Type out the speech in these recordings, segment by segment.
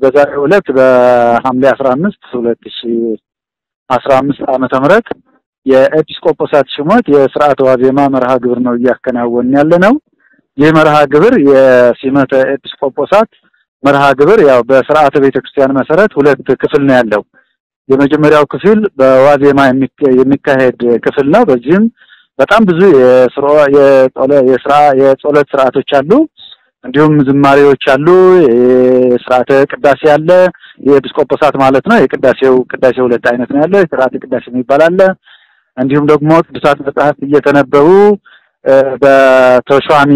በዛሬው ዕለት በሐምሌ አስራ አምስት ሁለት ሺ አስራ አምስት ዓመተ ምህረት የኤጲስቆጶሳት ሹመት የስርዓተ ዋዜማ መርሃ ግብር ነው እያከናወን ያለ ነው። ይህ መርሃ ግብር የሲመተ ኤጲስቆጶሳት መርሃ ግብር ያው በስርዓተ ቤተክርስቲያን መሰረት ሁለት ክፍል ነው ያለው። የመጀመሪያው ክፍል በዋዜማ የሚካሄድ ክፍል ነው። በዚህም በጣም ብዙ የስራ የጸሎት ስርዓቶች አሉ። እንዲሁም ዝማሬዎች አሉ። የስርዓተ ቅዳሴ አለ። የኤጲስቆጶሳት ማለት ነው። የቅዳሴው ቅዳሴ ሁለት አይነት ነው ያለው። የስርዓተ ቅዳሴ የሚባል አለ። እንዲሁም ደግሞ ቅዱሳት መጽሐፍት እየተነበቡ በተሿሚ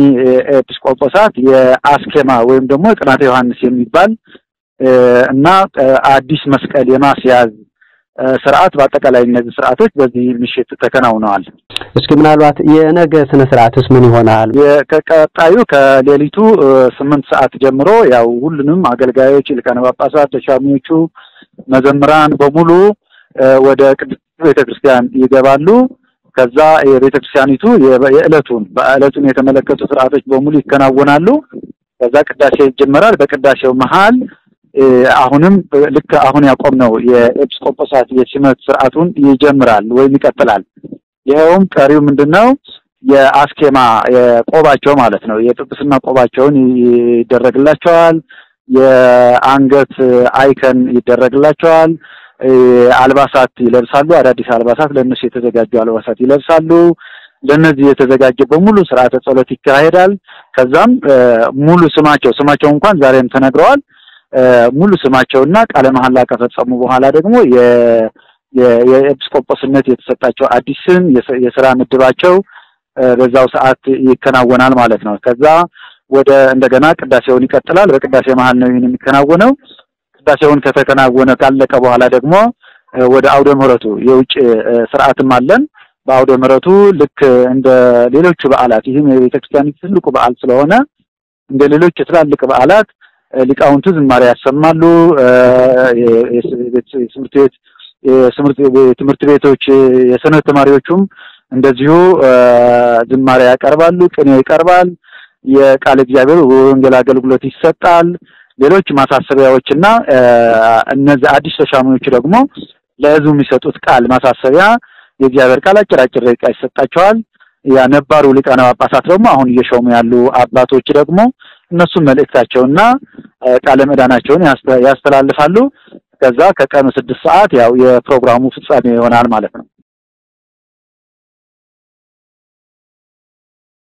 ኤጲስቆጶሳት የአስኬማ ወይም ደግሞ ቅናተ ዮሐንስ የሚባል እና አዲስ መስቀል የማስያዝ ስርዓት በአጠቃላይ እነዚህ ስርዓቶች በዚህ ምሽት ተከናውነዋል። እስኪ ምናልባት የነገ ስነ ስርዓትስ ምን ይሆናል? ከቀጣዩ ከሌሊቱ ስምንት ሰዓት ጀምሮ ያው ሁሉንም አገልጋዮች፣ ሊቃነ ጳጳሳት፣ ተሿሚዎቹ፣ መዘምራን በሙሉ ወደ ቅድስት ቤተክርስቲያን ይገባሉ። ከዛ የቤተክርስቲያኒቱ የዕለቱን በዕለቱን የተመለከቱ ስርዓቶች በሙሉ ይከናወናሉ። ከዛ ቅዳሴ ይጀመራል። በቅዳሴው መሃል አሁንም ልክ አሁን ያቆምነው የኤጲስቆጶሳት የሲመት ስርዓቱን ይጀምራል ወይም ይቀጥላል። ይኸውም ቀሪው ምንድነው? የአስኬማ የቆባቸው ማለት ነው። የጵጵስና ቆባቸውን ይደረግላቸዋል። የአንገት አይከን ይደረግላቸዋል። አልባሳት ይለብሳሉ። አዳዲስ አልባሳት ለእነሱ የተዘጋጁ አልባሳት ይለብሳሉ። ለእነዚህ የተዘጋጀ በሙሉ ስርዓተ ጸሎት ይካሄዳል። ከዛም ሙሉ ስማቸው ስማቸው እንኳን ዛሬም ተነግረዋል። ሙሉ ስማቸውና ቃለ መሐላ ከፈጸሙ በኋላ ደግሞ የኤጲስቆጶስነት የተሰጣቸው አዲስ ስም የስራ ምድባቸው በዛው ሰዓት ይከናወናል ማለት ነው። ከዛ ወደ እንደገና ቅዳሴውን ይቀጥላል። በቅዳሴ መሀል ነው ይህን የሚከናወነው። ቅዳሴውን ከተከናወነ ካለቀ በኋላ ደግሞ ወደ አውደ ምሕረቱ የውጭ ስርዓትም አለን። በአውደ ምሕረቱ ልክ እንደ ሌሎቹ በዓላት ይህም የቤተክርስቲያን ትልቁ በዓል ስለሆነ እንደ ሌሎች የትላልቅ በዓላት ሊቃውንቱ ዝማሬ ያሰማሉ። የትምህርት ቤት የትምህርት ቤቶች የሰንበት ተማሪዎቹም እንደዚሁ ዝማሬ ያቀርባሉ። ቅኔ ይቀርባል። የቃል እግዚአብሔር ወንጌል አገልግሎት ይሰጣል። ሌሎች ማሳሰቢያዎችና እነዚህ አዲስ ተሻሚዎች ደግሞ ለሕዝቡ የሚሰጡት ቃል ማሳሰቢያ የእግዚአብሔር ቃል አጭር አጭር ደቂቃ ይሰጣቸዋል። ያ ሊቃነ ጳጳሳት ደግሞ አሁን እየሾሙ ያሉ አባቶች ደግሞ እነሱም መልእክታቸውና ቃለ ምዕዳናቸውን ያስተላልፋሉ። ከዛ ከቀኑ ስድስት ሰዓት ያው የፕሮግራሙ ፍጻሜ ይሆናል ማለት ነው።